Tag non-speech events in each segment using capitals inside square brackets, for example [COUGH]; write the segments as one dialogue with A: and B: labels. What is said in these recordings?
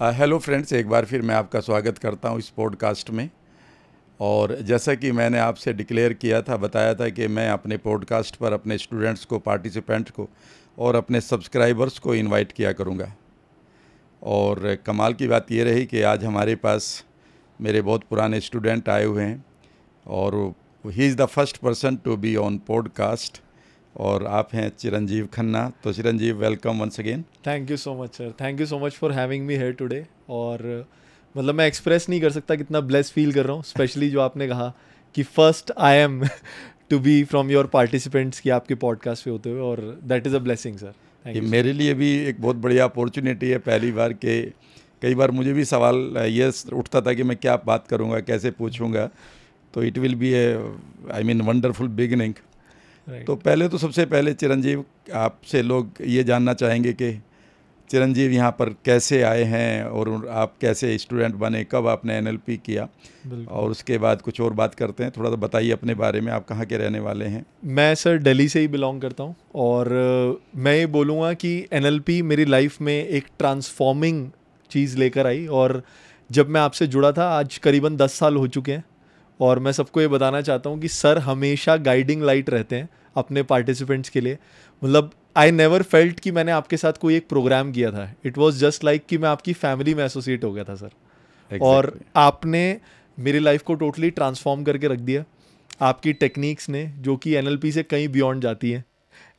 A: Hello friends, एक बार फिर मैं आपका स्वागत करता हूँ इस पॉडकास्ट में। और जैसा कि मैंने आपसे डिक्लेयर किया था, बताया था कि मैं अपने पॉडकास्ट पर अपने स्टूडेंट्स को, पार्टिसिपेंट को और अपने सब्सक्राइबर्स को इनवाइट किया करूँगा। और कमाल की बात ये रही कि आज हमारे पास मेरे बहुत पुराने स्टूडेंट आए हुए हैं और he is the first person to be on podcast. और आप हैं चिरंजीव खन्ना। तो Chiranjeev welcome once again
B: thank you so much sir thank you so much for having me here today और मतलब मैं एक्सप्रेस नहीं कर सकता कितना ब्लेस फील कर रहा हूँ स्पेशली जो आपने कहा कि first I am to be from your participants की आपके पॉडकास्ट पे होते हुए। और that is a blessing sir
A: ये मेरे लिए भी एक बहुत बढ़िया अपॉर्चुनिटी है पहली बार के कई बार मुझे भी सवाल ये उठता था कि मैं क्या बात करूँगा कैसे पूछूँगा। तो it will be a I mean wonderful beginning तो पहले तो सबसे पहले चिरंजीव आपसे लोग ये जानना चाहेंगे कि चिरंजीव यहाँ पर कैसे आए हैं और आप कैसे स्टूडेंट बने कब आपने एनएलपी किया? और उसके बाद कुछ और बात करते हैं। थोड़ा सा बताइए अपने बारे में आप कहाँ के रहने वाले हैं?
B: मैं सर दिल्ली से ही बिलोंग करता हूँ और मैं ये बोलूँगा कि एनएलपी मेरी लाइफ में एक ट्रांसफॉर्मिंग चीज़ लेकर आई और जब मैं आपसे जुड़ा था आज करीबन दस साल हो चुके हैं और मैं सबको ये बताना चाहता हूँ कि सर हमेशा गाइडिंग लाइट रहते हैं। अपने पार्टिसिपेंट्स के लिए। मतलब आई नेवर फेल्ट कि मैंने आपके साथ कोई एक प्रोग्राम किया था। इट वॉज़ जस्ट लाइक कि मैं आपकी फैमिली में एसोसिएट हो गया था सर exactly. और आपने मेरी लाइफ को टोटली ट्रांसफॉर्म करके रख दिया। आपकी टेक्निक्स ने जो कि एनएलपी से कहीं बियॉन्ड जाती है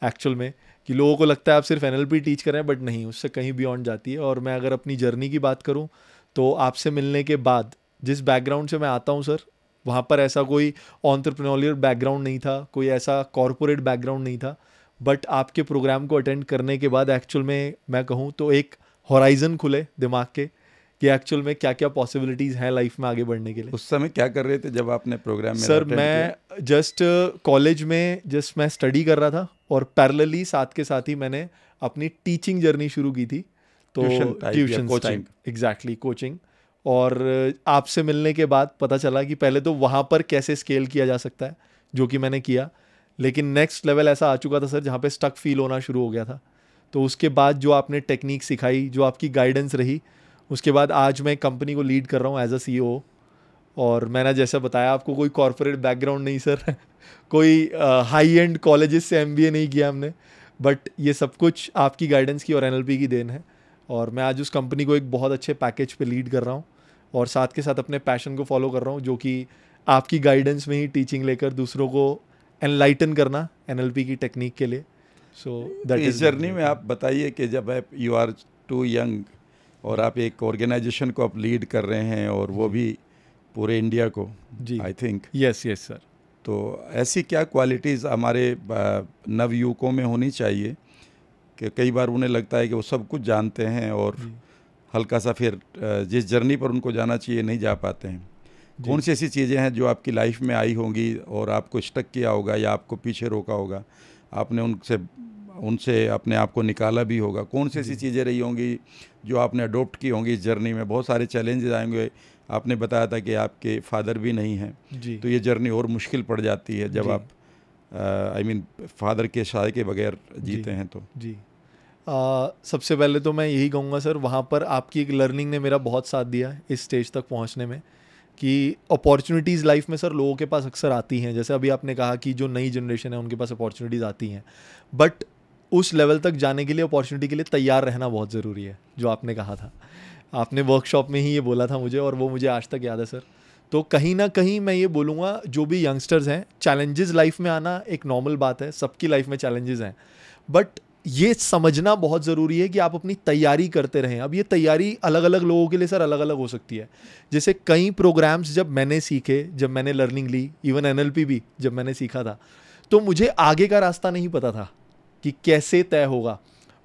B: एक्चुअल में कि लोगों को लगता है आप सिर्फ़ एनएलपी टीच कर रहे हैं बट नहीं उससे कहीं बियॉन्ड जाती है। और मैं अगर अपनी जर्नी की बात करूँ तो आपसे मिलने के बाद जिस बैकग्राउंड से मैं आता हूँ सर वहाँ पर ऐसा कोई ऑन्टरप्रनोलियर बैकग्राउंड नहीं था कोई ऐसा कॉरपोरेट बैकग्राउंड नहीं था बट आपके प्रोग्राम को अटेंड करने के बाद एक्चुअल में मैं कहूँ तो एक हॉराइजन खुले दिमाग के कि एक्चुअल में क्या क्या पॉसिबिलिटीज़ हैं लाइफ में आगे बढ़ने के लिए।
A: उस समय क्या कर रहे थे जब आपने प्रोग्राम में
B: सर मैं जस्ट कॉलेज में जस्ट मैं स्टडी कर रहा था और पैरेलली साथ के साथ ही मैंने अपनी टीचिंग जर्नी शुरू की थी
A: तो ट्यूशन कोचिंग
B: एग्जैक्टली कोचिंग और आपसे मिलने के बाद पता चला कि पहले तो वहाँ पर कैसे स्केल किया जा सकता है, जो कि मैंने किया। लेकिन नेक्स्ट लेवल ऐसा आ चुका था सर, जहाँ पे स्टक फील होना शुरू हो गया था। तो उसके बाद जो आपने टेक्निक सिखाई, जो आपकी गाइडेंस रही, उसके बाद आज मैं कंपनी को लीड कर रहा हूँ एज अ सी और मैंने जैसा बताया, आपको कोई कॉरपोरेट बैकग्राउंड नहीं सर [LAUGHS] कोई हाई एंड कॉलेजेस से एमबीए नहीं किया हमने। बट ये सब कुछ आपकी गाइडेंस की और एनएलपी की देन है। और मैं आज उस कंपनी को एक बहुत अच्छे पैकेज पे लीड कर रहा हूँ। और साथ के साथ अपने पैशन को फॉलो कर रहा हूँ जो कि आपकी गाइडेंस में ही टीचिंग लेकर दूसरों को एनलाइटन करना एनएलपी की टेक्निक के लिए।
A: सो दैट इस जर्नी में आप बताइए कि जब आप यू आर टू यंग और आप एक ऑर्गेनाइजेशन को आप लीड कर रहे हैं और वो भी पूरे इंडिया को
B: जी।
A: I think
B: yes yes sir
A: तो ऐसी क्या क्वालिटीज़ हमारे नवयुवकों में होनी चाहिए कि कई बार उन्हें लगता है कि वो सब कुछ जानते हैं और हल्का सा फिर जिस जर्नी पर उनको जाना चाहिए नहीं जा पाते हैं। कौन सी ऐसी चीज़ें हैं जो आपकी लाइफ में आई होंगी और आपको स्टक किया होगा या आपको पीछे रोका होगा? आपने उनसे उनसे अपने आप को निकाला भी होगा। कौन सी ऐसी चीज़ें रही होंगी जो आपने अडोप्ट की होंगी इस जर्नी में? बहुत सारे चैलेंजेस आएँगे आपने बताया था कि आपके फादर भी नहीं हैं। तो ये जर्नी और मुश्किल पड़ जाती है जब आप आई मीन फादर के शाय के बगैर जीते हैं तो।
B: जी। सबसे पहले तो मैं यही कहूँगा, सर, वहाँ पर आपकी एक लर्निंग ने मेरा बहुत साथ दिया इस स्टेज तक पहुँचने में कि अपॉर्चुनिटीज़ लाइफ में, सर, लोगों के पास अक्सर आती हैं। जैसे अभी आपने कहा कि जो नई जनरेशन है, उनके पास अपॉर्चुनिटीज़ आती हैं। बट उस लेवल तक जाने के लिए अपॉर्चुनिटी के लिए तैयार रहना बहुत ज़रूरी है, जो आपने कहा था। आपने वर्कशॉप में ही ये बोला था मुझे, और वो मुझे आज तक याद है, सर। तो कहीं ना कहीं मैं ये बोलूँगा, जो भी यंगस्टर्स हैं चैलेंजेस लाइफ में आना एक नॉर्मल बात है, सबकी लाइफ में चैलेंजेस हैं। बट ये समझना बहुत ज़रूरी है कि आप अपनी तैयारी करते रहें। अब ये तैयारी अलग अलग लोगों के लिए सर अलग अलग हो सकती है। जैसे कई प्रोग्राम्स जब मैंने सीखे, जब मैंने लर्निंग ली इवन एनएलपी भी जब मैंने सीखा था तो मुझे आगे का रास्ता नहीं पता था कि कैसे तय होगा।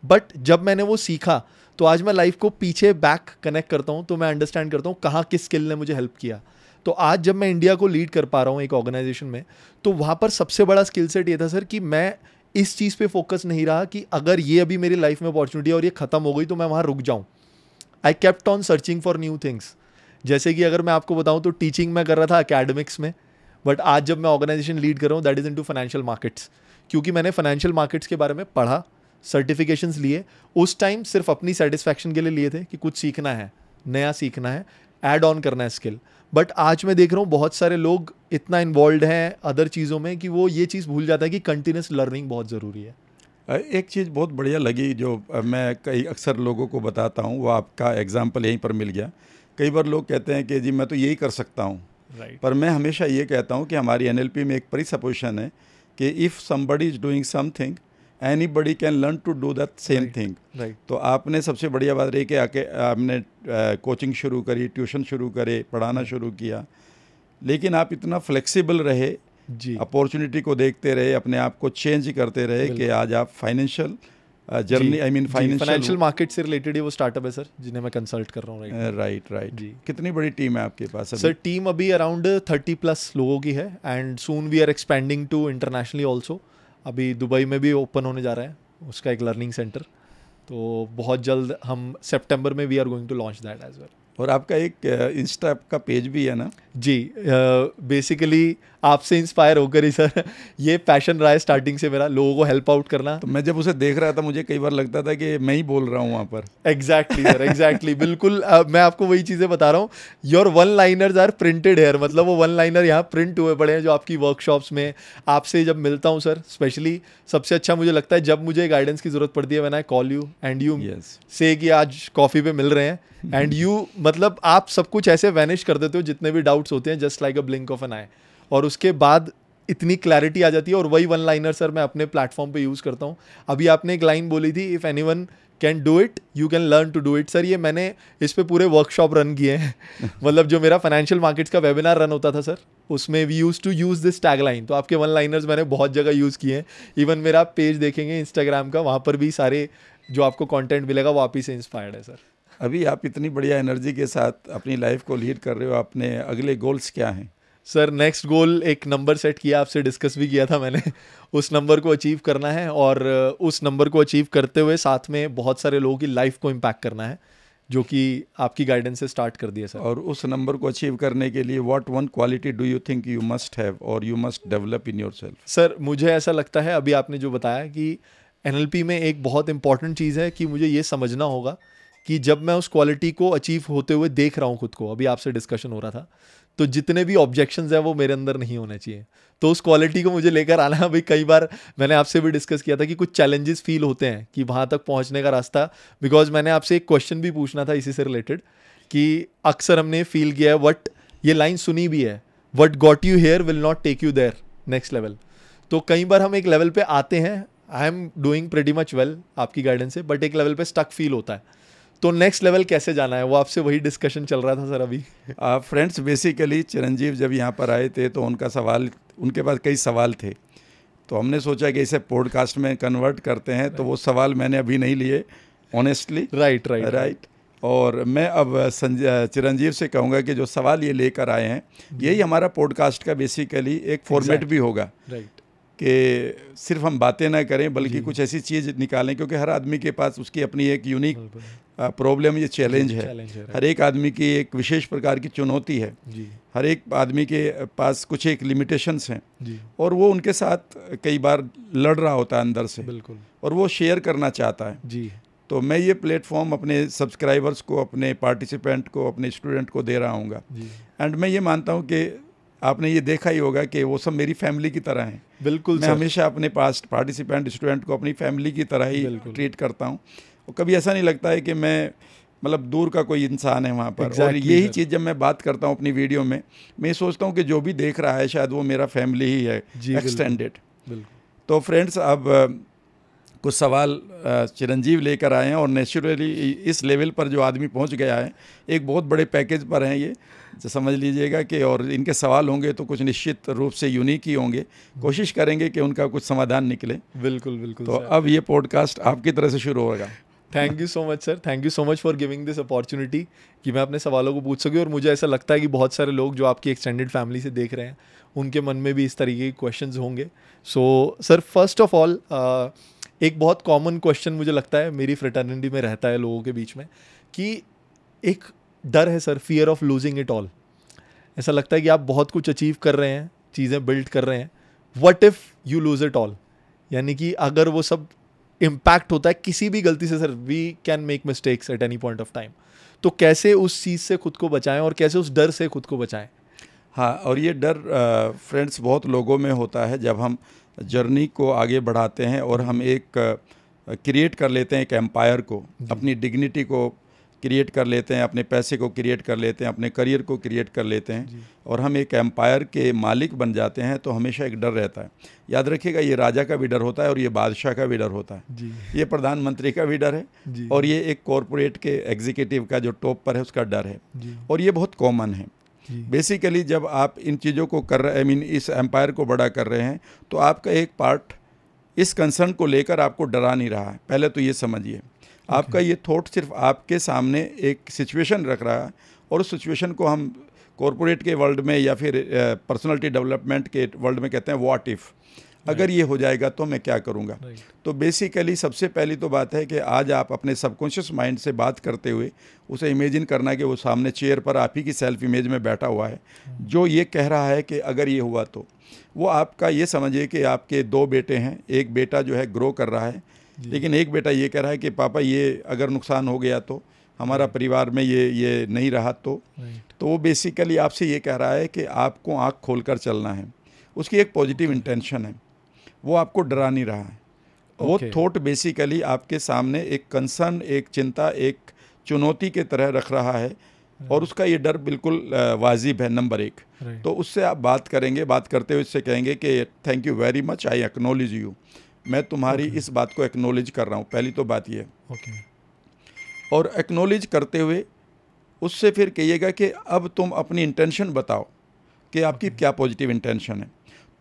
B: बट जब मैंने वो सीखा तो आज मैं लाइफ को पीछे बैक कनेक्ट करता हूँ तो मैं अंडरस्टैंड करता हूँ कहाँ किस स्किल ने मुझे हेल्प किया। तो आज जब मैं इंडिया को लीड कर पा रहा हूँ एक ऑर्गेनाइजेशन में तो वहाँ पर सबसे बड़ा स्किल सेट ये था सर कि मैं इस चीज़ पे फोकस नहीं रहा कि अगर ये अभी मेरी लाइफ में अपॉर्चुनिटी है और ये ख़त्म हो गई तो मैं वहाँ रुक जाऊँ। I kept on searching for new things जैसे कि अगर मैं आपको बताऊँ तो टीचिंग में कर रहा था अकेडमिक्स में बट आज जब मैं ऑर्गेनाइजेशन लीड कर रहा हूँ that is into financial markets क्योंकि मैंने फाइनेंशियल मार्केट्स के बारे में पढ़ा सर्टिफिकेशंस लिए, उस टाइम सिर्फ़ अपनी सेटिस्फैक्शन के लिए लिए थे कि कुछ सीखना है, नया सीखना है। ऐड ऑन करना है स्किल बट आज मैं देख रहा हूँ बहुत सारे लोग इतना इन्वॉल्व हैं अदर चीज़ों में कि वो ये चीज़ भूल जाता है कि कंटिन्यूस लर्निंग बहुत ज़रूरी है.
A: एक चीज़ बहुत बढ़िया लगी जो मैं कई अक्सर लोगों को बताता हूँ वो आपका एग्ज़ाम्पल यहीं पर मिल गया. कई बार लोग कहते हैं कि जी मैं तो यही कर सकता हूँ.
B: Right.
A: पर मैं हमेशा ये कहता हूँ कि हमारी एनएलपी में एक परी सपोजिशन है कि if somebody is doing something anybody can learn to do that same thing तो आपने सबसे बढ़िया बात रही कि आके आपने कोचिंग शुरू करी ट्यूशन शुरू करे पढ़ाना शुरू किया। लेकिन आप इतना फ्लेक्सिबल रहे
B: जी।
A: अपॉर्चुनिटी को देखते रहे अपने आप को चेंज करते रहे कि आज आप financial journey I mean
B: financial market से रिलेटेड ही वो स्टार्टअप है सर जिन्हें मैं कंसल्ट कर रहा हूँ
A: राइट राइट जी। कितनी बड़ी टीम है आपके पास
B: सर टीम अभी अराउंड थर्टी प्लस लोगों की है and soon we are expanding to internationally also अभी दुबई में भी ओपन होने जा रहा है, उसका एक लर्निंग सेंटर तो बहुत जल्द हम सेप्टेम्बर में we are going to launch that as well
A: और आपका एक इंस्टा का पेज भी है ना?
B: जी बेसिकली आपसे इंस्पायर होकर ही सर ये पैशन रहा है स्टार्टिंग से मेरा लोगों को हेल्प आउट करना।
A: तो मैं जब उसे देख रहा था मुझे कई बार लगता था कि मैं ही बोल रहा हूँ वहाँ पर।
B: एग्जैक्टली सर एग्जैक्टली बिल्कुल uh, मैं आपको वही चीज़ें बता रहा हूँ। Your one liners are printed here मतलब वो वन लाइनर यहाँ प्रिंट हुए पड़े हैं जो आपकी वर्कशॉप्स में आपसे जब मिलता हूँ सर स्पेशली सबसे अच्छा मुझे लगता है जब मुझे गाइडेंस की ज़रूरत पड़ती है when I call you and you say कि आज कॉफ़ी पे मिल रहे हैं। [LAUGHS] एंड यू मतलब आप सब कुछ ऐसे वैनिश कर देते हो जितने भी डाउट्स होते हैं just like a blink of an eye और उसके बाद इतनी क्लैरिटी आ जाती है और वही वन लाइनर सर मैं अपने प्लेटफॉर्म पे यूज़ करता हूँ। अभी आपने एक लाइन बोली थी if anyone can do it you can learn to do it sir ये मैंने इस पर पूरे वर्कशॉप रन किए हैं। [LAUGHS] मतलब जो मेरा फाइनेंशियल मार्केट्स का वेबिनार रन होता था सर उसमें we use to use this tag line तो आपके वन लाइनर्स मैंने बहुत जगह यूज़ किए हैं। इवन मेरा पेज देखेंगे इंस्टाग्राम का वहाँ पर भी सारे जो आपको कॉन्टेंट मिलेगा वो आप ही से इंस्पायर्ड है सर
A: अभी आप इतनी बढ़िया एनर्जी के साथ अपनी लाइफ को लीड कर रहे हो अपने अगले गोल्स क्या हैं?
B: सर नेक्स्ट गोल एक नंबर सेट किया आपसे डिस्कस भी किया था मैंने। उस नंबर को अचीव करना है और उस नंबर को अचीव करते हुए साथ में बहुत सारे लोगों की लाइफ को इम्पैक्ट करना है जो कि आपकी गाइडेंस से स्टार्ट कर दिया सर
A: और उस नंबर को अचीव करने के लिए what one quality do you think you must have और you must develop in your self
B: sir मुझे ऐसा लगता है अभी आपने जो बताया कि एनएलपी में एक बहुत इंपॉर्टेंट चीज़ है कि मुझे ये समझना होगा कि जब मैं उस क्वालिटी को अचीव होते हुए देख रहा हूँ खुद को, अभी आपसे डिस्कशन हो रहा था तो जितने भी ऑब्जेक्शन हैं वो मेरे अंदर नहीं होने चाहिए। तो उस क्वालिटी को मुझे लेकर आना भाई कई बार मैंने आपसे भी डिस्कस किया था कि कुछ चैलेंजेस फील होते हैं कि वहाँ तक पहुँचने का रास्ता बिकॉज़ मैंने आपसे एक क्वेश्चन भी पूछना था इसी से रिलेटेड कि अक्सर हमने फील किया है वट ये लाइन सुनी भी है। What got you here will not take you there next level तो कई बार हम एक लेवल पे आते हैं I am doing pretty much well आपकी गाइडेंस से बट एक लेवल पे स्टक फील होता है। तो नेक्स्ट लेवल कैसे जाना है? वो आपसे वही डिस्कशन चल रहा था सर अभी।
A: फ्रेंड्स बेसिकली चिरंजीव जब यहाँ पर आए थे तो उनका सवाल उनके पास कई सवाल थे। तो हमने सोचा कि इसे पॉडकास्ट में कन्वर्ट करते हैं तो वो सवाल मैंने अभी नहीं लिए ऑनेस्टली
B: राइट राइट
A: राइट और मैं अब चिरंजीव से कहूँगा कि जो सवाल ये लेकर आए हैं यही हमारा पॉडकास्ट का बेसिकली एक फॉर्मेट exactly. भी होगा।
B: राइट
A: कि सिर्फ़ हम बातें ना करें बल्कि कुछ ऐसी चीज़ निकालें क्योंकि हर आदमी के पास उसकी अपनी एक यूनिक प्रॉब्लम या चैलेंज है, हर एक आदमी की एक विशेष प्रकार की चुनौती है।
B: जी।
A: हर एक आदमी के पास कुछ एक लिमिटेशंस हैं। और वो उनके साथ कई बार लड़ रहा होता है अंदर से।
B: बिल्कुल।
A: और वो शेयर करना चाहता है।
B: जी।
A: तो मैं ये प्लेटफॉर्म अपने सब्सक्राइबर्स को अपने पार्टिसिपेंट को अपने स्टूडेंट को दे रहा हूँ एंड मैं ये मानता हूँ कि आपने ये देखा ही होगा कि वो सब मेरी फैमिली की तरह हैं।
B: बिल्कुल
A: मैं हमेशा अपने पास पार्टिसिपेंट स्टूडेंट को अपनी फैमिली की तरह ही ट्रीट करता हूँ। और कभी ऐसा नहीं लगता है कि मैं मतलब दूर का कोई इंसान है वहाँ पर। exactly, और यही चीज़ जब मैं बात करता हूँ अपनी वीडियो में मैं सोचता हूँ कि जो भी देख रहा है शायद वो मेरा फैमिली ही है एक्सटेंडेड तो फ्रेंड्स अब कुछ सवाल चिरंजीव लेकर आए हैं और नेचुरली इस लेवल पर जो आदमी पहुँच गया है एक बहुत बड़े पैकेज पर हैं ये। तो समझ लीजिएगा कि और इनके सवाल होंगे तो कुछ निश्चित रूप से यूनिक ही होंगे। कोशिश करेंगे कि उनका कुछ समाधान निकले।
B: बिल्कुल बिल्कुल
A: तो अब ये पॉडकास्ट आपकी तरह से शुरू होगा।
B: Thank you so much sir thank you so much for giving this opportunity कि मैं अपने सवालों को पूछ सकूँ और मुझे ऐसा लगता है कि बहुत सारे लोग जो आपकी एक्सटेंडेड फैमिली से देख रहे हैं उनके मन में भी इस तरीके के क्वेश्चंस होंगे। So sir first of all एक बहुत कॉमन क्वेश्चन मुझे लगता है मेरी फ्रेटर्निटी में रहता है लोगों के बीच में कि एक डर है sir fear of losing it all ऐसा लगता है कि आप बहुत कुछ अचीव कर रहे हैं चीज़ें बिल्ड कर रहे हैं. What if you lose it all यानी कि अगर वो सब इम्पैक्ट होता है किसी भी गलती से sir we can make mistakes at any point of time तो कैसे उस चीज़ से खुद को बचाएँ और कैसे उस डर से खुद को बचाएँ?
A: हाँ और ये डर फ्रेंड्स बहुत लोगों में होता है जब हम जर्नी को आगे बढ़ाते हैं और हम एक क्रिएट कर लेते हैं एक एम्पायर को अपनी डिग्निटी को क्रिएट कर लेते हैं अपने पैसे को क्रिएट कर लेते हैं अपने करियर को क्रिएट कर लेते हैं और हम एक एम्पायर के मालिक बन जाते हैं तो हमेशा एक डर रहता है। याद रखिएगा ये राजा का भी डर होता है और ये बादशाह का भी डर होता है। जी। ये प्रधानमंत्री का भी डर है और ये एक कॉरपोरेट के एग्जीक्यूटिव का जो टॉप पर है उसका डर है। और ये बहुत कॉमन है। बेसिकली जब आप इन चीज़ों को कर रहे आई मीन इस एम्पायर को बड़ा कर रहे हैं तो आपका एक पार्ट इस कंसर्न को लेकर आपको डरा नहीं रहा है। पहले तो ये समझिए आपका ये थॉट सिर्फ़ आपके सामने एक सिचुएशन रख रहा है और उस सिचुएशन को हम कॉरपोरेट के वर्ल्ड में या फिर पर्सनालिटी डेवलपमेंट के वर्ल्ड में कहते हैं व्हाट इफ़ अगर ये हो जाएगा तो मैं क्या करूँगा? तो बेसिकली सबसे पहली तो बात है कि आज आप अपने सबकॉन्शियस माइंड से बात करते हुए उसे इमेजिन करना कि वो सामने चेयर पर आप ही की सेल्फ इमेज में बैठा हुआ है। Hmm. जो ये कह रहा है कि अगर ये हुआ तो। वो आपका ये समझिए कि आपके दो बेटे हैं एक बेटा जो है ग्रो कर रहा है लेकिन एक बेटा ये कह रहा है कि पापा ये अगर नुकसान हो गया तो हमारा परिवार में ये ये नहीं रहा तो। तो वो बेसिकली आपसे ये कह रहा है कि आपको आँख खोल कर चलना है। उसकी एक पॉजिटिव इंटेंशन है। वो आपको डरा नहीं रहा है। वो थॉट बेसिकली आपके सामने एक कंसर्न एक चिंता एक चुनौती के तरह रख रहा है और उसका ये डर बिल्कुल वाजिब है नंबर एक। तो उससे आप बात करेंगे बात करते हुए इससे कहेंगे कि thank you very much I acknowledge you मैं तुम्हारी okay. इस बात को एक्नोलेज कर रहा हूँ। पहली तो बात ये okay. और एक्नोलेज करते हुए उससे फिर कहिएगा कि अब तुम अपनी इंटेंशन बताओ कि आपकी okay. क्या पॉजिटिव इंटेंशन है।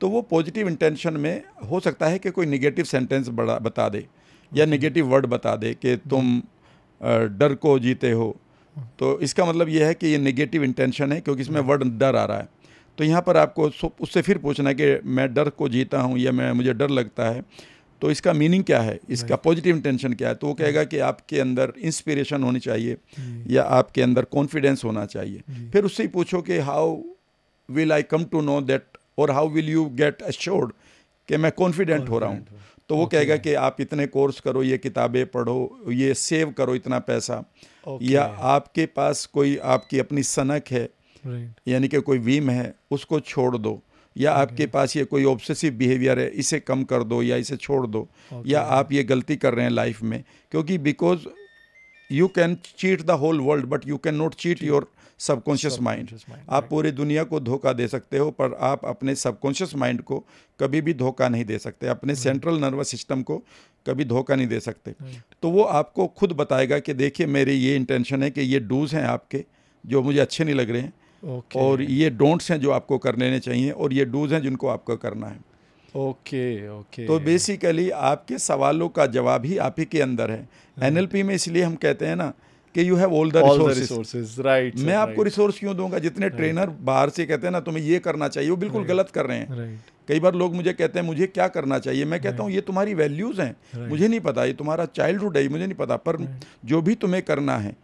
A: तो वो पॉजिटिव इंटेंशन में हो सकता है कि कोई निगेटिव सेंटेंस बड़ा बता दे या निगेटिव वर्ड बता दे कि तुम डर को जीते हो। तो इसका मतलब यह है कि ये निगेटिव इंटेंशन है क्योंकि इसमें वर्ड डर आ रहा है। तो यहाँ पर आपको उससे फिर पूछना है कि मैं डर को जीता हूँ या मैं मुझे डर लगता है। तो इसका मीनिंग क्या है? इसका पॉजिटिव इंटेंशन क्या है? तो वो कहेगा कि आपके अंदर इंस्पिरेशन होनी चाहिए या आपके अंदर कॉन्फिडेंस होना चाहिए। फिर उससे ही पूछो कि how will I come to know that और how will you get assured कि मैं कॉन्फिडेंट हो रहा हूँ? तो वो okay. कहेगा कि आप इतने कोर्स करो ये किताबें पढ़ो ये सेव करो इतना पैसा। Okay. या आपके पास कोई आपकी अपनी सनक है right. यानी कि कोई वीम है उसको छोड़ दो। या okay. आपके पास ये कोई ऑब्सेसिव बिहेवियर है इसे कम कर दो या इसे छोड़ दो okay. या आप ये गलती कर रहे हैं लाइफ में क्योंकि because you can cheat the whole world but you can not cheat your subconscious mind आप पूरी दुनिया को धोखा दे सकते हो पर आप अपने सबकॉन्शियस माइंड को कभी भी धोखा नहीं दे सकते। अपने सेंट्रल नर्वस सिस्टम को कभी धोखा नहीं दे सकते। तो वो आपको खुद बताएगा कि देखिए मेरी ये इंटेंशन है कि ये डूज हैं आपके जो मुझे अच्छे नहीं लग रहे हैं। Okay. और ये डोंट्स हैं जो आपको कर लेने चाहिए और ये डूज हैं जिनको आपको करना है।
B: ओके ओके
A: तो बेसिकली आपके सवालों का जवाब ही आप ही के अंदर है। एनएलपी हाँ। में इसलिए हम कहते हैं ना कि you have all the resources right मैं आपको रिसोर्स क्यों दूँगा? जितने ट्रेनर बाहर से कहते हैं ना तुम्हें ये करना चाहिए वो बिल्कुल गलत कर रहे हैं। कई बार लोग मुझे कहते हैं मुझे क्या करना चाहिए? मैं कहता हूँ ये तुम्हारी वैल्यूज़ हैं। मुझे नहीं पता ये तुम्हारा चाइल्डहुड है मुझे नहीं पता पर जो भी तुम्हें करना है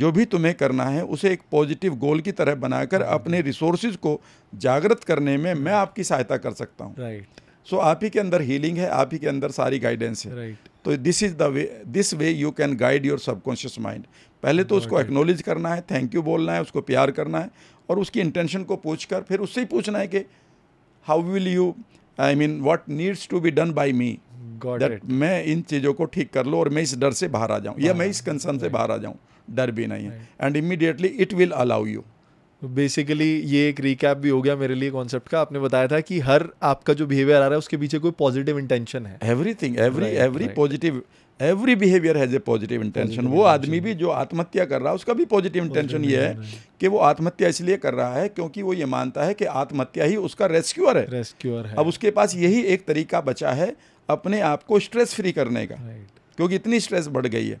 A: जो भी तुम्हें करना है उसे एक पॉजिटिव गोल की तरह बनाकर अपने रिसोर्सेज को जागृत करने में मैं आपकी सहायता कर सकता हूँ।
B: राइट
A: सो आप ही के अंदर हीलिंग है आप ही के अंदर सारी गाइडेंस है।
B: Right right.
A: तो this is the way this way you can guide your subconscious mind पहले तो उसको एक्नोलेज करना है थैंक यू बोलना है उसको प्यार करना है और उसकी इंटेंशन को पूछ कर फिर उससे ही पूछना है कि how will you I mean what needs to be done by me मैं इन चीज़ों को ठीक कर लूँ और मैं इस डर से बाहर आ जाऊँ या मैं इस कंसर्न से बाहर आ जाऊँ। डर भी नहीं है। And immediately it will allow you
B: basically ये एक रिकैप भी हो गया मेरे लिए कॉन्सेप्ट का। आपने बताया था कि हर आपका जो बिहेवियर आ रहा है उसके पीछे कोई पॉजिटिव इंटेंशन है।
A: Everything every every positive every behaviour has a positive intention वो आदमी भी जो आत्महत्या कर रहा है उसका भी पॉजिटिव इंटेंशन ये है कि वो आत्महत्या इसलिए कर रहा है क्योंकि वो ये मानता है कि आत्महत्या ही उसका रेस्क्यूअर है।
B: रेस्क्यूअर है।
A: अब उसके पास यही एक तरीका बचा है अपने आप को स्ट्रेस फ्री करने का। क्योंकि इतनी स्ट्रेस बढ़ गई है।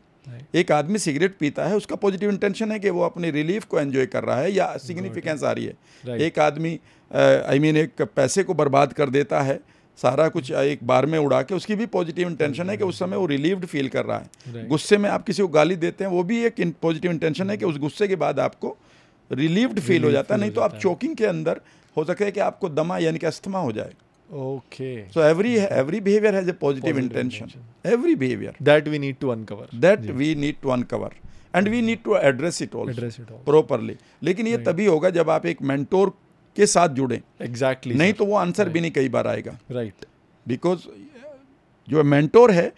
A: एक आदमी सिगरेट पीता है उसका पॉजिटिव इंटेंशन है कि वो अपनी रिलीफ को एंजॉय कर रहा है या सिग्निफिकेंस आ रही है। एक आदमी आई मीन एक पैसे को बर्बाद कर देता है सारा कुछ एक बार में उड़ा के उसकी भी पॉजिटिव इंटेंशन है कि उस समय वो रिलीव्ड फील कर रहा है। गुस्से में आप किसी को गाली देते हैं वो भी एक पॉजिटिव इंटेंशन है कि उस गुस्से के बाद आपको रिलीव्ड फील हो जाता है नहीं तो आप चोकिंग के अंदर हो सके कि आपको दमा यानी कि अस्थमा हो जाए।
B: Okay.
A: So every every behavior has a positive, positive intention. intention. Every behavior.
B: That we need to uncover.
A: That yeah. we need to uncover. And we need to address it
B: it also.
A: Properly लेकिन ये तभी होगा जब आप एक mentor के साथ जुड़े
B: Exactly.
A: नहीं sir. तो वो आंसर right. भी नहीं कई बार आएगा
B: Right.
A: बिकॉज़ जो मेंटोर है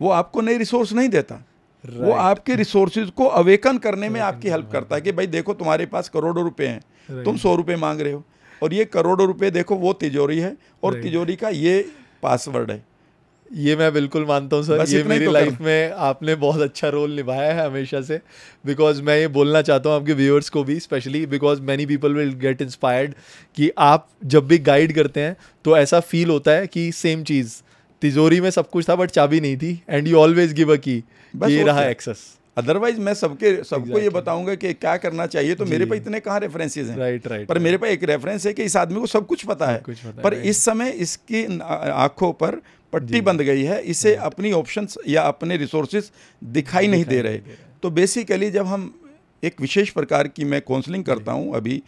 A: वो आपको नई रिसोर्स नहीं देता
B: Right.
A: वो आपके रिसोर्सेज को अवेकन करने में आपकी हेल्प करता है कि भाई देखो तुम्हारे पास करोड़ों रुपए हैं
B: Right.
A: तुम सौ रुपए मांग रहे हो और ये करोड़ों रुपए देखो वो तिजोरी है और तिजोरी का ये पासवर्ड है।
B: ये मैं बिल्कुल मानता हूँ सर। ये मेरी
A: तो
B: लाइफ में आपने बहुत अच्छा रोल निभाया है हमेशा से। बिकॉज़ मैं ये बोलना चाहता हूँ आपके व्यूअर्स को भी specially because many people will get inspired कि आप जब भी गाइड करते हैं तो ऐसा फील होता है कि सेम चीज़। तिजोरी में सब कुछ था बट चाबी नहीं थी। And you always give a key ये रहा एक्सेस
A: अदरवाइज़ मैं सबके सबको ये
B: Exactly.
A: बताऊँगा कि क्या करना चाहिए। तो मेरे। पास इतने कहाँ रेफरेंसेज हैं?
B: राइट राइट
A: पर मेरे पास एक रेफरेंस है कि इस आदमी को सब कुछ पता है।
B: कुछ पता
A: पर
B: right.
A: इस समय इसकी आँखों पर पट्टी। बंद गई है। इसे अपनी ऑप्शंस या अपने रिसोर्सेज दिखाई नहीं दे रहे। तो बेसिकली जब हम एक विशेष प्रकार की मैं काउंसलिंग करता हूँ अभी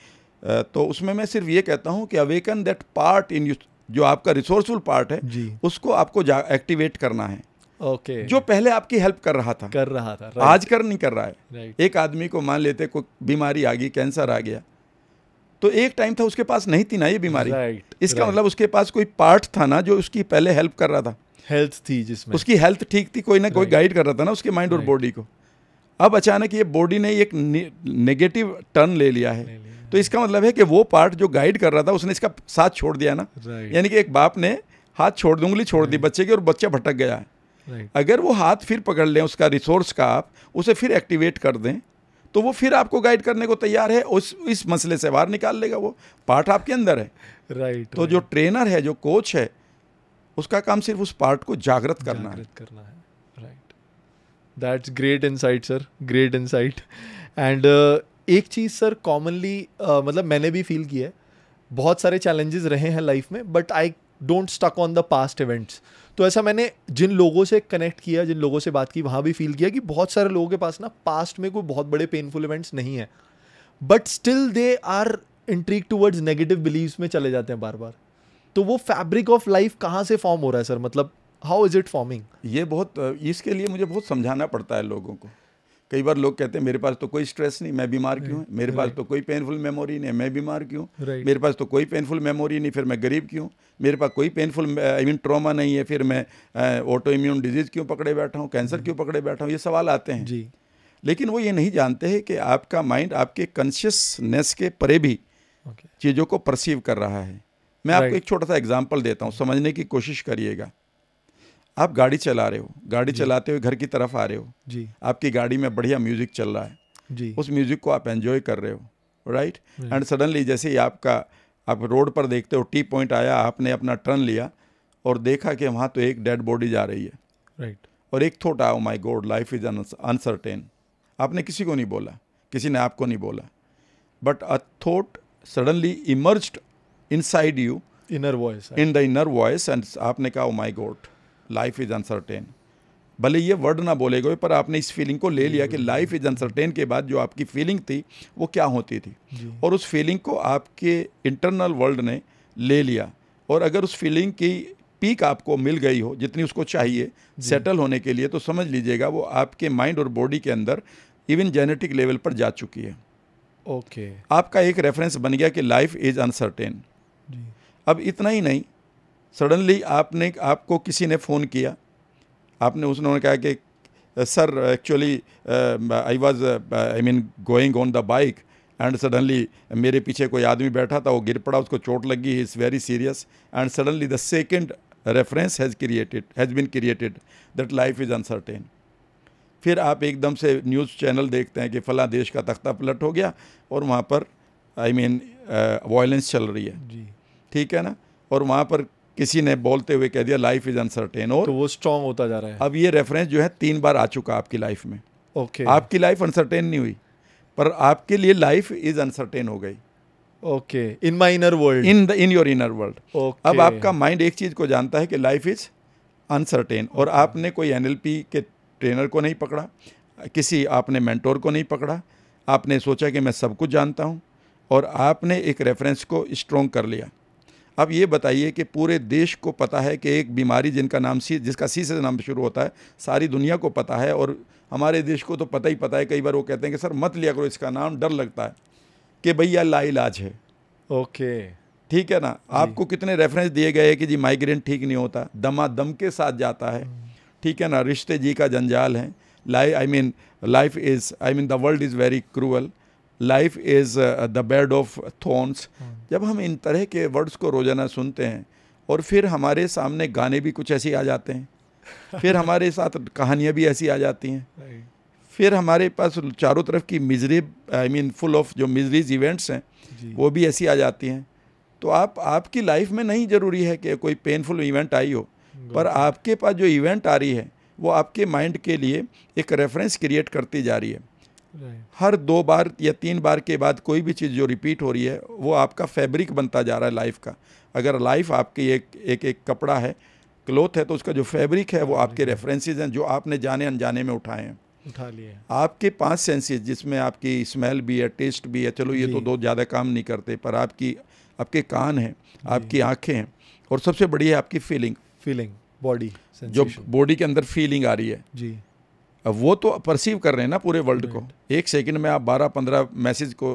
A: तो उसमें मैं सिर्फ़ ये कहता हूँ कि awaken that part in you जो आपका रिसोर्सफुल पार्ट है उसको आपको एक्टिवेट करना है।
B: ओके
A: जो पहले आपकी हेल्प कर रहा था।
B: कर रहा था
A: आज कर नहीं कर रहा है। एक आदमी को मान लेते कोई बीमारी आ गई कैंसर आ गया तो एक टाइम था उसके पास नहीं थी ना ये बीमारी। इसका मतलब उसके पास कोई पार्ट था ना जो उसकी पहले हेल्प कर रहा था।
B: हेल्थ थी जिसमें।
A: उसकी हेल्थ ठीक थी कोई ना कोई गाइड कर रहा था ना उसके माइंड और बॉडी को। अब अचानक ये बॉडी ने एक नेगेटिव टर्न ले लिया है। तो इसका मतलब है कि वो पार्ट जो गाइड कर रहा था उसने इसका साथ छोड़ दिया ना। यानी कि एक बाप ने हाथ छोड़ दी उंगली छोड़ दी बच्चे की और बच्चा भटक गया है। अगर वो हाथ फिर पकड़ लें उसका रिसोर्स का आप उसे फिर एक्टिवेट कर दें तो वो फिर आपको गाइड करने को तैयार है उस इस मसले से बाहर निकाल लेगा वो। पार्ट आपके अंदर है।
B: राइट
A: तो जो ट्रेनर है जो कोच है उसका काम सिर्फ़ उस पार्ट को जागृत करना है।
B: जागृत करना है। Right that's great insight sir great insight and एक चीज़ सर कॉमनली uh, मतलब मैंने भी फील किया है। बहुत सारे चैलेंजेस रहे हैं लाइफ में but I don't stuck on the past events तो ऐसा मैंने जिन लोगों से कनेक्ट किया, जिन लोगों से बात की, वहाँ भी फील किया कि बहुत सारे लोगों के पास ना पास्ट में कोई बहुत बड़े पेनफुल इवेंट्स नहीं है। But still they are intrigued towards negative beliefs में चले जाते हैं बार बार तो वो फैब्रिक ऑफ़ लाइफ कहाँ से फॉर्म हो रहा है सर मतलब हाउ इज़ इट फॉर्मिंग
A: ये बहुत इसके लिए मुझे बहुत समझाना पड़ता है लोगों को। कई बार लोग कहते हैं मेरे पास तो कोई स्ट्रेस नहीं मैं बीमार क्यों हूँ? मेरे पास तो कोई पेनफुल मेमोरी नहीं है मैं बीमार क्यों मेरे पास तो कोई पेनफुल मेमोरी नहीं फिर मैं गरीब क्यों मेरे पास कोई पेनफुल आई मीन ट्रॉमा नहीं है फिर मैं ऑटो इम्यून डिज़ीज़ क्यों पकड़े बैठा हूँ? कैंसर क्यों पकड़े बैठा हूँ? ये सवाल आते हैं।
B: जी।
A: लेकिन वो ये नहीं जानते हैं कि आपका माइंड आपके कॉन्शियसनेस के परे भी चीज़ों को परसीव कर रहा है। मैं आपको एक छोटा सा एग्ज़ाम्पल देता हूँ समझने की कोशिश करिएगा। आप गाड़ी चला रहे हो गाड़ी चलाते हुए घर की तरफ़ आ रहे हो।
B: जी।
A: आपकी गाड़ी में बढ़िया म्यूज़िक चल रहा है।
B: जी।
A: उस म्यूज़िक को आप एंजॉय कर रहे हो राइट एंड सडनली जैसे ही आपका आप रोड पर देखते हो टी पॉइंट आया आपने अपना टर्न लिया और देखा कि वहाँ तो एक डेड बॉडी जा रही है।
B: राइट
A: और एक थॉट आया my God life is uncertain आपने किसी को नहीं बोला किसी ने आपको नहीं बोला। But a thought suddenly emerged inside you
B: inner voice
A: in the inner voice and आपने कहा my God life is uncertain भले ये वर्ड ना बोले गए पर आपने इस फीलिंग को ले लिया कि लाइफ इज़ अनसर्टेन के बाद जो आपकी फीलिंग थी वो क्या होती थी? और उस फीलिंग को आपके इंटरनल वर्ल्ड ने ले लिया। और अगर उस फीलिंग की पीक आपको मिल गई हो जितनी उसको चाहिए सेटल होने के लिए तो समझ लीजिएगा वो आपके माइंड और बॉडी के अंदर इवन जेनेटिक लेवल पर जा चुकी है।
B: ओके
A: आपका एक रेफरेंस बन गया कि लाइफ इज़ अनसर्टेन
B: जी।
A: अब इतना ही नहीं सडनली आपने आपको किसी ने फ़ोन किया। आपने उसने उन्होंने कहा कि sir actually I was I mean going on the bike and suddenly मेरे पीछे कोई आदमी बैठा था वो गिर पड़ा उसको चोट लगी is very serious and suddenly the second reference has created has been created that life is uncertain फिर आप एकदम से न्यूज़ चैनल देखते हैं कि फला देश का तख्ता पलट हो गया और वहाँ पर आई मीन वायलेंस चल रही है।
B: जी।
A: ठीक है ना? और वहाँ पर किसी ने बोलते हुए कह दिया लाइफ इज़ अनसर्टेन और
B: तो वो स्ट्रांग होता जा रहा है।
A: अब ये रेफरेंस जो है तीन बार आ चुका आपकी लाइफ में।
B: Okay okay.
A: आपकी लाइफ अनसर्टेन नहीं हुई पर आपके लिए लाइफ इज़ अनसर्टेन हो गई।
B: Okay in my inner world
A: in the in your inner world
B: okay
A: अब आपका माइंड एक चीज़ को जानता है कि लाइफ इज़ अनसर्टेन और आपने कोई एनएलपी के ट्रेनर को नहीं पकड़ा किसी आपने मेंटोर को नहीं पकड़ा आपने सोचा कि मैं सब कुछ जानता हूँ और आपने एक रेफरेंस को स्ट्रॉन्ग कर लिया। आप ये बताइए कि पूरे देश को पता है कि एक बीमारी जिनका नाम सी जिसका सी से नाम शुरू होता है सारी दुनिया को पता है और हमारे देश को तो पता ही पता है कई बार वो कहते हैं कि सर मत लिया करो इसका नाम डर लगता है कि भैया लाइलाज है।
B: ओके।
A: ठीक है ना? आपको कितने रेफरेंस दिए गए हैं कि जी माइग्रेन ठीक नहीं होता दमा दम के साथ जाता है। ठीक है ना? रिश्ते जी का जंजाल है। Life I mean life is I mean the world is very cruel life is the bed of thorns जब हम इन तरह के वर्ड्स को रोज़ाना सुनते हैं और फिर हमारे सामने गाने भी कुछ ऐसे आ जाते हैं [LAUGHS] फिर हमारे साथ कहानियाँ भी ऐसी आ जाती हैं फिर हमारे पास चारों तरफ़ की misery I mean full of जो मिजरीज इवेंट्स हैं वो भी ऐसी आ जाती हैं। तो आप आपकी लाइफ में नहीं ज़रूरी है कि कोई पेनफुल इवेंट आई हो पर आपके पास जो इवेंट आ रही है वो आपके माइंड के लिए एक रेफरेंस क्रिएट करती जा रही है। हर दो बार या तीन बार के बाद कोई भी चीज़ जो रिपीट हो रही है वो आपका फैब्रिक बनता जा रहा है लाइफ का। अगर लाइफ आपकी एक एक एक कपड़ा है क्लोथ है तो उसका जो फैब्रिक है वो आपके रेफरेंसेज हैं जो आपने जाने अनजाने में उठाए हैं।
B: उठा लिए
A: आपके पाँच सेंसेस जिसमें आपकी स्मेल भी है टेस्ट भी है चलो ये तो दो ज़्यादा काम नहीं करते पर आपकी आपके कान हैं आपकी आँखें हैं और सबसे बड़ी है आपकी फीलिंग
B: फीलिंग बॉडी
A: जो बॉडी के अंदर फीलिंग आ रही है।
B: जी।
A: वो तो परसीव कर रहे हैं ना पूरे वर्ल्ड को। एक सेकंड में आप बारह पंद्रह मैसेज को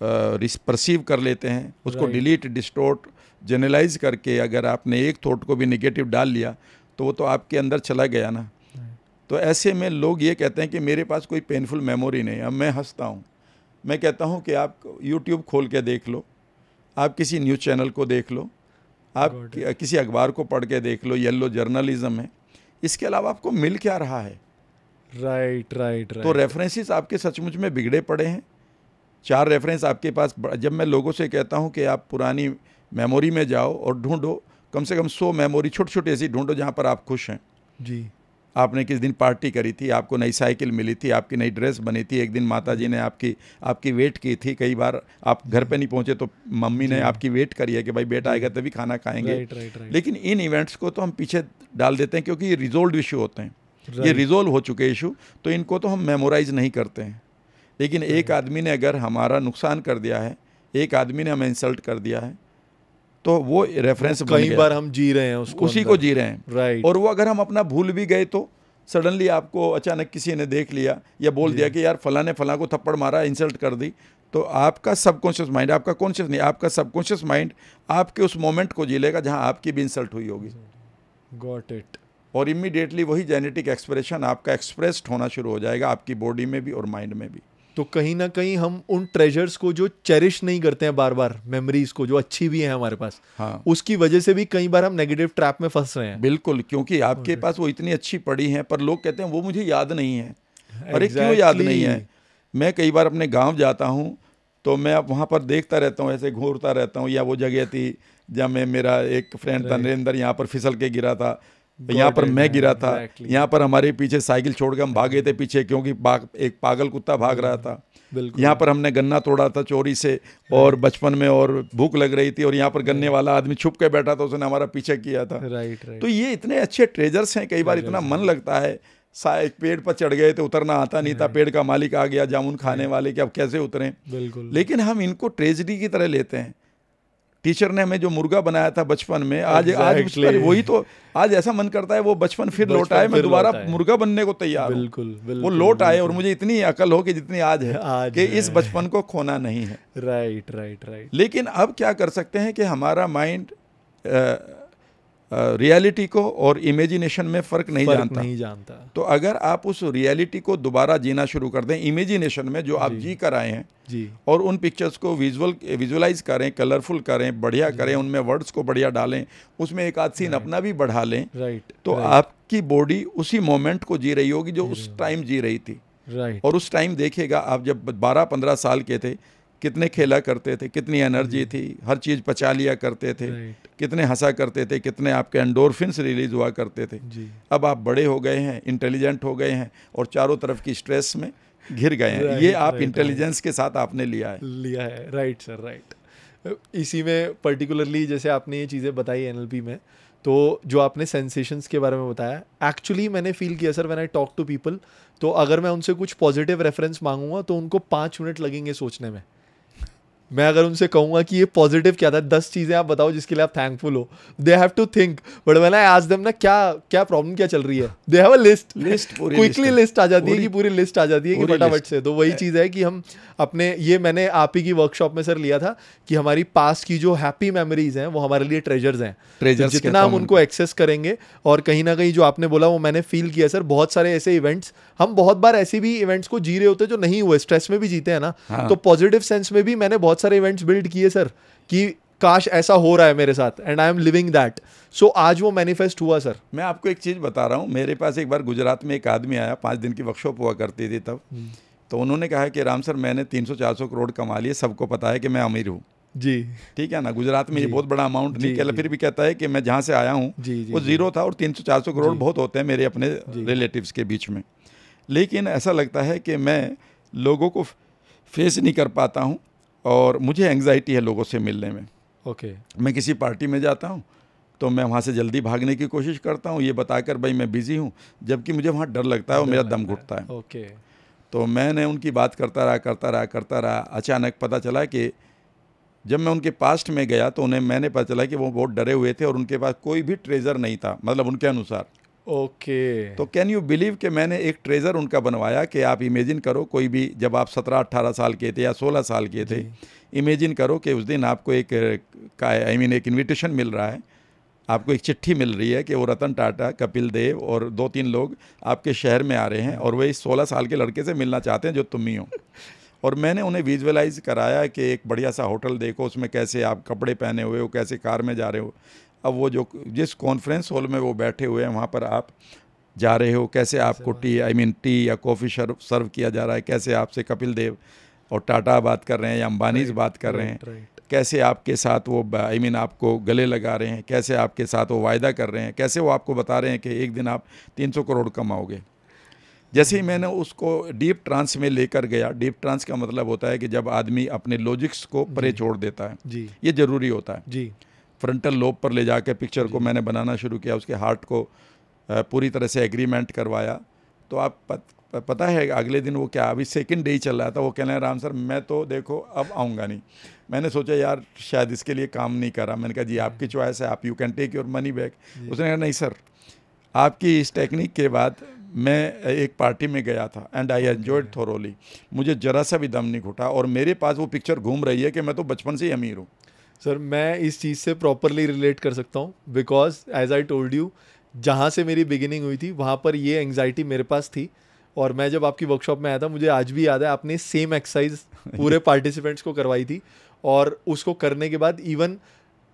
A: परसीव कर लेते हैं उसको डिलीट डिस्टोर्ट जनरलाइज करके अगर आपने एक थॉट को भी निगेटिव डाल लिया तो वो तो आपके अंदर चला गया ना। तो ऐसे में लोग ये कहते हैं कि मेरे पास कोई पेनफुल मेमोरी नहीं अब मैं हंसता हूँ। मैं कहता हूँ कि आप यूट्यूब खोल के देख लो आप किसी न्यूज़ चैनल को देख लो आप किसी अखबार को पढ़ के देख लो येलो जर्नलिज्म है। इसके अलावा आपको मिल क्या रहा है?
B: राइट राइट राइट
A: तो रेफरेंसेस आपके सचमुच में बिगड़े पड़े हैं। चार रेफरेंस आपके पास जब मैं लोगों से कहता हूँ कि आप पुरानी मेमोरी में जाओ और ढूंढो कम से कम सौ मेमोरी छोटी छोटी ऐसी ढूंढो जहाँ पर आप खुश हैं।
B: जी।
A: आपने किस दिन पार्टी करी थी आपको नई साइकिल मिली थी आपकी नई ड्रेस बनी थी एक दिन माता जी ने आपकी आपकी वेट की थी कई बार आप घर पे नहीं पहुँचे तो मम्मी ने आपकी वेट करी है कि भाई बेटा आएगा तभी खाना खाएँगे।
B: राइट राइट राइट
A: लेकिन इन इवेंट्स को तो हम पीछे डाल देते हैं क्योंकि ये रिजोल्व इशू होते हैं। ये रिजोल्व हो चुके इशू तो इनको तो हम मेमोराइज नहीं करते हैं। लेकिन एक आदमी ने अगर हमारा नुकसान कर दिया है एक आदमी ने हमें इंसल्ट कर दिया है तो वो रेफरेंस
B: कई बार हम जी रहे हैं उसको
A: उसी को जी रहे हैं।
B: राइट
A: और वो अगर हम अपना भूल भी गए तो सडनली आपको अचानक किसी ने देख लिया या बोल दिया कि यार फला ने फला को थप्पड़ मारा इंसल्ट कर दी तो आपका सबकॉन्शियस माइंड आपका कॉन्शियस नहीं आपका सबकॉन्शियस माइंड आपके उस मोमेंट को जी लेगा जहाँ आपकी भी इंसल्ट हुई होगी।
B: गॉट इट
A: और इमीडिएटली वही जेनेटिक एक्सप्रेशन आपका एक्सप्रेस्ड होना शुरू हो जाएगा आपकी बॉडी में भी और माइंड में भी।
B: तो कहीं ना कहीं हम उन ट्रेजर्स को जो चेरिश नहीं करते हैं बार बार मेमोरीज को जो अच्छी भी है हमारे पास
A: हाँ।
B: उसकी वजह से भी कई बार हम नेगेटिव ट्रैप में फंस रहे हैं।
A: बिल्कुल क्योंकि आपके पास वो इतनी अच्छी पड़ी है पर लोग कहते हैं वो मुझे याद नहीं है। अरे क्यों याद नहीं है? मैं कई बार अपने गाँव जाता हूँ तो मैं अब वहाँ पर देखता रहता हूँ ऐसे घूरता रहता हूँ या वो जगह थी जहाँ मैं मेरा एक फ्रेंड था नरेंद्र यहाँ पर फिसल के गिरा था यहाँ पर मैं गिरा था। यहाँ पर हमारे पीछे साइकिल छोड़ के हम भागे थे पीछे क्योंकि एक पागल कुत्ता भाग रहा था। यहाँ पर हमने गन्ना तोड़ा था चोरी से और बचपन में और भूख लग रही थी और यहाँ पर गन्ने वाला आदमी छुप के बैठा था उसने हमारा पीछे किया था।
B: राइट राइट
A: तो ये इतने अच्छे ट्रेजर्स हैं कई बार इतना मन लगता है। एक पेड़ पर चढ़ गए थे उतरना आता नहीं था पेड़ का मालिक आ गया जामुन खाने वाले कि अब कैसे उतरें।
B: बिल्कुल।
A: लेकिन हम इनको ट्रेजडी की तरह लेते हैं। टीचर ने हमें जो मुर्गा बनाया था बचपन में आज exactly. आज वही तो आज ऐसा मन करता है वो बचपन फिर लौट आए मैं दोबारा मुर्गा बनने को तैयार
B: बिल्कुल, बिल्कुल
A: वो लौट आए और मुझे इतनी अकल हो कि जितनी आज है
B: आज
A: कि इस बचपन को खोना नहीं है।
B: राइट राइट राइट
A: लेकिन अब क्या कर सकते हैं कि हमारा माइंड रियलिटी को और इमेजिनेशन में फ़र्क नहीं
B: फ़र्क
A: जानता।
B: नहीं जानता।
A: तो अगर आप उस रियलिटी को दोबारा जीना शुरू कर दें इमेजिनेशन में जो आप जी। कर आए हैं
B: जी।
A: और उन पिक्चर्स को विजुअल विजुअलाइज करें कलरफुल करें बढ़िया करें उनमें वर्ड्स को बढ़िया डालें उसमें एक आध सीन अपना भी बढ़ा लें
B: राइट
A: तो आपकी बॉडी उसी मोमेंट को जी रही होगी जो उस टाइम जी रही थी।
B: राइट
A: और उस टाइम देखेगा आप जब बारह पंद्रह साल के थे कितने खेला करते थे कितनी एनर्जी थी हर चीज़ पचा लिया करते थे कितने हंसा करते थे कितने आपके एंडोरफिन्स रिलीज़ हुआ करते थे।
B: जी।
A: अब आप बड़े हो गए हैं इंटेलिजेंट हो गए हैं और चारों तरफ़ की स्ट्रेस में घिर गए हैं। ये आप इंटेलिजेंस के साथ आपने लिया है।
B: लिया है। राइट सर राइट इसी में पर्टिकुलरली जैसे आपने ये चीज़ें बताई एनएलपी में तो जो आपने सेंसेशंस के बारे में बताया एक्चुअली मैंने फील किया sir when I talk to people तो अगर मैं उनसे कुछ पॉजिटिव रेफरेंस मांगूँगा तो उनको पाँच मिनट लगेंगे सोचने में। मैं अगर उनसे कहूँगा कि ये पॉजिटिव क्या था दस चीज़ें आप बताओ जिसके लिए आप थैंकफुल हो। They have to think but I ask them ना क्या क्या प्रॉब्लम क्या चल रही है? They have a list
A: list
B: quickly list आ जाती है कि पूरी लिस्ट आ जाती है कि फटाफट से। तो वही चीज़ है कि हम अपने ये मैंने आप ही की वर्कशॉप में सर लिया था कि हमारी पास्ट की जो हैप्पी मेमोरीज हैं वो हमारे लिए ट्रेजर्स हैं।
A: Treasures
B: तो जितना हम उनको एक्सेस करेंगे और कहीं ना कहीं जो आपने बोला वो मैंने फील किया सर बहुत सारे ऐसे इवेंट्स हम बहुत बार ऐसे भी इवेंट्स को जी रहे होते जो नहीं हुए स्ट्रेस में भी जीते हैं ना।
A: हाँ।
B: तो पॉजिटिव सेंस में भी मैंने बहुत सारे इवेंट्स बिल्ड किए सर कि काश ऐसा हो रहा है मेरे साथ and I am living that so आज वो मैनिफेस्ट हुआ सर
A: मैं आपको एक चीज़ बता रहा हूँ। मेरे पास एक बार गुजरात में एक आदमी आया पाँच दिन की वर्कशॉप हुआ करती थी तब। तो उन्होंने कहा कि राम सर मैंने 300-400 करोड़ कमा लिए सबको पता है कि मैं अमीर हूँ।
B: जी।
A: ठीक है ना? गुजरात में ये बहुत बड़ा अमाउंट नहीं कहला फिर भी कहता है कि मैं जहाँ से आया हूँ वो ज़ीरो था और 300-400 करोड़ बहुत होते हैं मेरे अपने रिलेटिव्स के बीच में। लेकिन ऐसा लगता है कि मैं लोगों को फेस नहीं कर पाता हूँ। और मुझे एंग्जाइटी है लोगों से मिलने में।
B: Okay okay.
A: मैं किसी पार्टी में जाता हूँ तो मैं वहाँ से जल्दी भागने की कोशिश करता हूँ ये बताकर भाई मैं बिज़ी हूँ जबकि मुझे वहाँ डर लगता है और मेरा दम घुटता है।
B: ओके
A: तो मैंने उनकी बात करता रहा करता रहा करता रहा अचानक पता चला कि जब मैं उनके पास्ट में गया तो उन्हें मैंने पता चला कि वो बहुत डरे हुए थे और उनके पास कोई भी ट्रेजर नहीं था मतलब उनके अनुसार।
B: ओके।
A: तो कैन यू बिलीव कि मैंने एक ट्रेजर उनका बनवाया कि आप इमेजिन करो कोई भी जब आप सत्रह अट्ठारह साल के थे या सोलह साल के थे इमेजिन करो कि उस दिन आपको एक का आई मीन एक इनविटेशन मिल रहा है। आपको एक चिट्ठी मिल रही है कि वो रतन टाटा कपिल देव और दो तीन लोग आपके शहर में आ रहे हैं और वो इस सोलह साल के लड़के से मिलना चाहते हैं जो तुम ही हो। [LAUGHS] और मैंने उन्हें विजुअलाइज कराया कि एक बढ़िया सा होटल देखो उसमें कैसे आप कपड़े पहने हुए हो कैसे कार में जा रहे हो। अब वो जो जिस कॉन्फ्रेंस हॉल में वो बैठे हुए हैं वहाँ पर आप जा रहे हो कैसे आपको टी आई मीन टी या कॉफ़ी सर्व सर्व किया जा रहा है कैसे आपसे कपिल देव और टाटा बात कर रहे हैं या अंबानीज बात कर रहे हैं कैसे आपके साथ वो आई मीन आपको गले लगा रहे हैं कैसे आपके साथ वो वायदा कर रहे हैं कैसे वो आपको बता रहे हैं कि एक दिन आप 300 करोड़ कमाओगे। जैसे ही मैंने उसको डीप ट्रांस में लेकर गया डीप ट्रांस का मतलब होता है कि जब आदमी अपने लॉजिक्स को परे छोड़ देता है
B: जी।
A: ये ज़रूरी होता है।
B: जी।
A: फ्रंटल लोब पर ले जाकर पिक्चर को मैंने बनाना शुरू किया उसके हार्ट को पूरी तरह से एग्रीमेंट करवाया। तो आप पत, पता है अगले दिन वो क्या अभी सेकंड डे ही चल रहा था वो कह रहे राम सर मैं तो देखो अब आऊँगा नहीं। मैंने सोचा यार शायद इसके लिए काम नहीं करा मैंने कहा जी आपकी चॉइस है आप you can take your money back उसने कहा नहीं सर आपकी इस टेक्निक के बाद मैं एक पार्टी में गया था एंड आई एन्जॉयड थोरोली मुझे जरा सा भी दम नहीं घुटा और मेरे पास वो पिक्चर घूम रही है कि मैं तो बचपन से ही अमीर हूँ।
B: सर मैं इस चीज़ से प्रॉपरली रिलेट कर सकता हूँ because as I told you जहाँ से मेरी बिगिनिंग हुई थी वहाँ पर ये एंगजाइटी मेरे पास थी। और मैं जब आपकी वर्कशॉप में आया था मुझे आज भी याद है आपने सेम एक्सरसाइज पूरे [LAUGHS] पार्टिसिपेंट्स को करवाई थी। और उसको करने के बाद even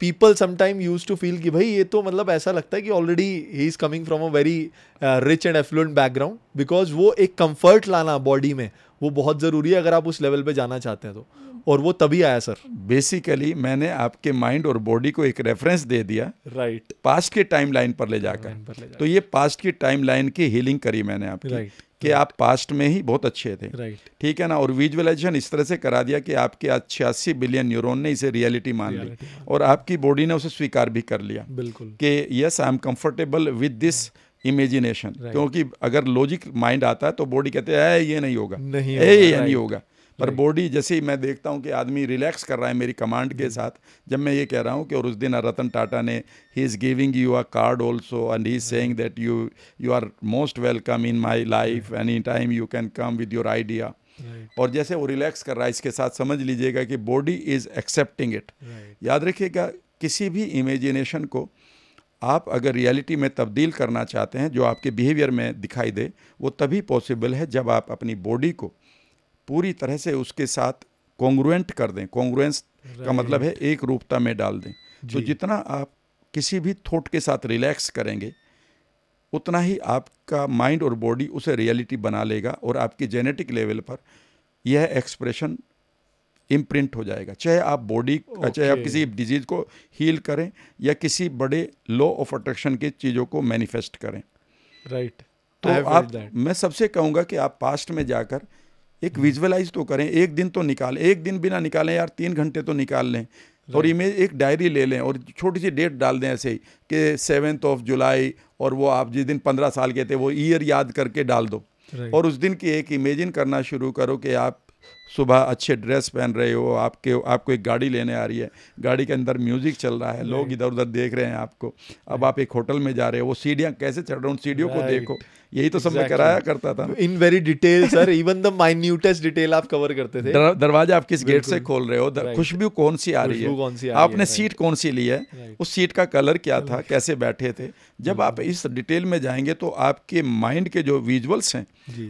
B: people sometime use to feel कि भाई ये तो मतलब ऐसा लगता है कि already he is coming from a very rich and affluent background because वो एक कंफर्ट लाना बॉडी में वो बहुत ज़रूरी है अगर आप उस लेवल पे जाना चाहते हैं तो। और वो तभी आया सर।
A: बेसिकली मैंने आपके माइंड और बॉडी को एक रेफरेंस दे दिया।
B: Right right.
A: पास्ट के टाइम लाइन पर ले जाकर। तो ये पास्ट की टाइम लाइन की हीलिंग करी मैंने आपकी।
B: Right,
A: कि right. आप पास्ट में ही बहुत अच्छे थे।
B: राइट
A: ठीक है ना? और विजुअलाइजेशन इस तरह से करा दिया कि आपके छियासी बिलियन न्यूरॉन ने इसे रियलिटी मान ली। और आपकी बॉडी ने उसे स्वीकार भी कर लिया।
B: बिल्कुल।
A: कि yes I am comfortable with this imagination क्योंकि अगर लॉजिक माइंड आता है तो बॉडी कहते हैं ये नहीं होगा।
B: नहीं
A: ये नहीं होगा। पर बॉडी जैसे ही मैं देखता हूँ कि आदमी रिलैक्स कर रहा है मेरी कमांड के साथ जब मैं ये कह रहा हूँ कि और उस दिन रतन टाटा ने he is giving you a card also and he is saying that you you are most welcome in my life any time you can come with your idea और जैसे वो रिलैक्स कर रहा है इसके साथ समझ लीजिएगा कि बॉडी इज़ एक्सेप्टिंग इट याद रखिएगा किसी भी इमेजिनेशन को आप अगर रियलिटी में तब्दील करना चाहते हैं जो आपके बिहेवियर में दिखाई दे वो तभी पॉसिबल है जब आप अपनी बॉडी को पूरी तरह से उसके साथ कॉन्ग्रुएंट कर दें। कॉन्ग्रुएंस का मतलब है एक रूपता में डाल दें। तो जितना आप किसी भी थॉट के साथ रिलैक्स करेंगे उतना ही आपका माइंड और बॉडी उसे रियलिटी बना लेगा और आपकी जेनेटिक लेवल पर यह एक्सप्रेशन इम्प्रिंट हो जाएगा। चाहे आप बॉडी okay. चाहे आप किसी डिज़ीज़ को हील करें या किसी बड़े लॉ ऑफ़ अट्रैक्शन की चीज़ों को मैनिफेस्ट करें।
B: Right right.
A: तो आप मैं सबसे कहूँगा कि आप पास्ट में जाकर एक विजुअलाइज तो करें एक दिन तो निकालें एक दिन बिना निकालें यार तीन घंटे तो निकाल लें। और इमेज एक डायरी ले लें और छोटी सी डेट डाल दें ऐसे ही कि सेवेंथ ऑफ़ जुलाई और वो आप जिस दिन पंद्रह साल के थे वो ईयर याद करके डाल दो। और उस दिन की एक इमेजिन करना शुरू करो कि आप सुबह अच्छे ड्रेस पहन रहे हो आपके आपको एक गाड़ी लेने आ रही है। गाड़ी के अंदर म्यूज़िक चल रहा है लोग इधर उधर देख रहे हैं आपको। अब आप एक होटल में जा रहे हो वो सीढ़ियाँ कैसे चढ़ रहे हो उन सीढ़ियों को देखो। यही तो सब मैं कराया करता था
B: in very detail sir even the minutest detail आप कवर करते थे।
A: दरवाज़ा आप किस गेट से खोल रहे हो? खुशबू कौन सी आ रही है? आपने सीट कौन सी ली है? उस सीट का कलर क्या था? कैसे बैठे थे? जब आप इस डिटेल में जाएँगे तो आपके माइंड के जो विजुअल्स हैं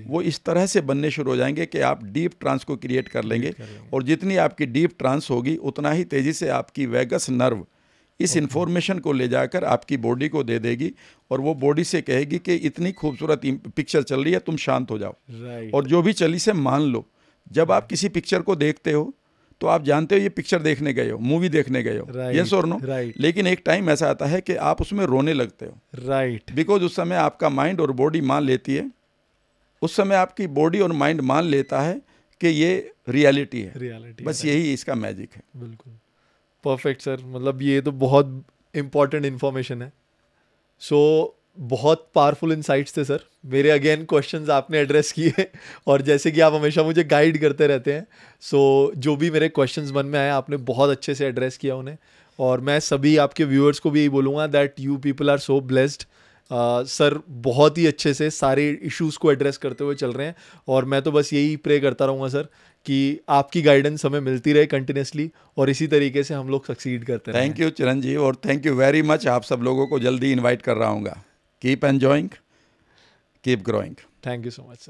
A: वो इस तरह से बनने शुरू हो जाएँगे कि आप डीप ट्रांस को क्रिएट कर लेंगे। और जितनी आपकी डीप ट्रांस होगी उतना ही तेज़ी से आपकी वेगस नर्व इस इन्फॉर्मेशन को ले जाकर आपकी बॉडी को दे देगी और वो बॉडी से कहेगी कि इतनी खूबसूरत पिक्चर चल रही है तुम शांत हो जाओ। और जो भी चली से मान लो जब आप किसी पिक्चर को देखते हो तो आप जानते हो ये पिक्चर देखने गए हो मूवी देखने गए हो। यस और नो लेकिन एक टाइम ऐसा आता है कि आप उसमें रोने लगते हो।
B: राइट
A: बिकॉज़ उस समय आपका माइंड और बॉडी मान लेती है। उस समय आपकी बॉडी और माइंड मान लेता है कि ये रियलिटी है।
B: रियलिटी
A: बस यही इसका मैजिक है।
B: बिल्कुल। परफेक्ट सर मतलब ये तो बहुत इंपॉर्टेंट इन्फॉर्मेशन है। सो so, बहुत पावरफुल इनसाइट्स थे सर मेरे अगेन क्वेश्चंस आपने एड्रेस किए [LAUGHS] और जैसे कि आप हमेशा मुझे गाइड करते रहते हैं। सो so, जो भी मेरे क्वेश्चंस मन में आए आपने बहुत अच्छे से एड्रेस किया उन्हें। और मैं सभी आपके व्यूअर्स को भी यही बोलूँगा that you people are so blessed sir बहुत ही अच्छे से सारे इश्यूज़ को एड्रेस करते हुए चल रहे हैं और मैं तो बस यही प्रे करता रहूँगा सर कि आपकी गाइडेंस हमें मिलती रहे कंटिन्यूसली और इसी तरीके से हम लोग सक्सीड करते
A: हैं थैंक यू चिरंजीव और थैंक यू वेरी मच आप सब लोगों को जल्दी इन्वाइट कर रहा हूँ keep enjoying keep growing
B: thank you so much sir